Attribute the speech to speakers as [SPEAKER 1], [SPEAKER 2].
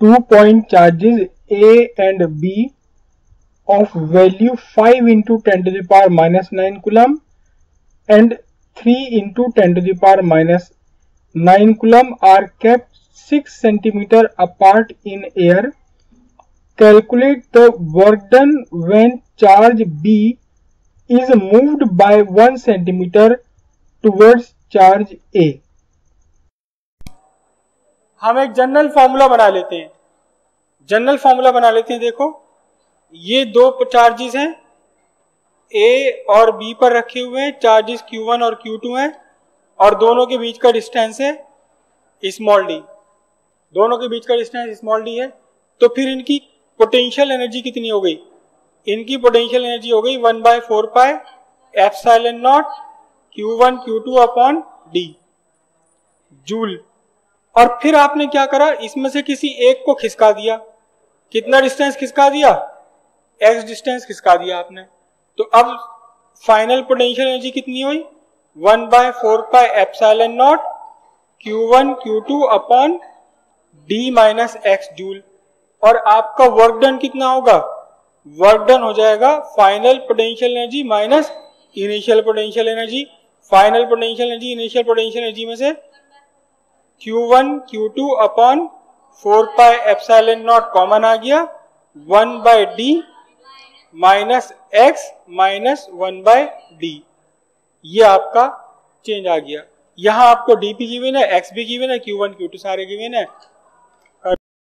[SPEAKER 1] two point charges A and B of value 5 into 10 to the power minus 9 coulomb and 3 into 10 to the power minus 9 coulomb are kept 6 centimeter apart in air. Calculate the work done when charge B is moved by 1 centimeter towards charge A.
[SPEAKER 2] हम एक general formula बना लेते हैं। General formula बना लेते हैं, देखो। ये दो चार्जेस हैं। ए और बी पर रखे हुए हैं। चार्जेस Q1 और Q2 हैं। और दोनों के बीच का डिस्टेंस है स्मॉल डी दोनों के बीच का डिस्टेंस स्मॉल डी है। तो फिर इनकी पोटेंशियल एनर्जी कितनी हो गई? इनकी पोटेंशियल एनर्जी हो गई one by four pi epsilon nought Q one Q two upon D joule. और फिर आपने क्या करा? इसमें से किसी एक को खिसका दिया। कितना डिस्टेंस खिसका दिया? एक्स डिस्टेंस खिसका दिया आपने। तो अब फाइनल पोटेंशियल एनर्जी कितनी हुई? One by four pi epsilon nought Q one Q two upon D minus X joule. और आपका वर्क डन कितना होगा? वर्क डन हो जाएगा final potential energy minus initial potential energy final potential energy initial potential energy में से Q1 Q2 upon four pi epsilon nought common आ गया। One by D minus X minus one by D ये आपका change आ गया। यहाँ आपको D भी गिवन है एक्स भी गिवन है क्यू वन क्यू टू सारे गिवन है।